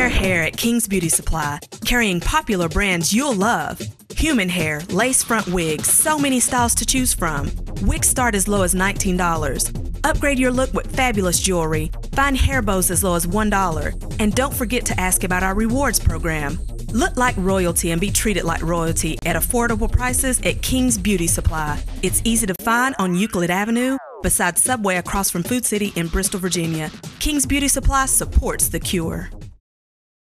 hair hair at King's Beauty Supply, carrying popular brands you'll love. Human hair, lace front wigs, so many styles to choose from. Wigs start as low as $19. Upgrade your look with fabulous jewelry. Find hair bows as low as $1. And don't forget to ask about our rewards program. Look like royalty and be treated like royalty at affordable prices at King's Beauty Supply. It's easy to find on Euclid Avenue, beside Subway across from Food City in Bristol, Virginia. King's Beauty Supply supports the cure.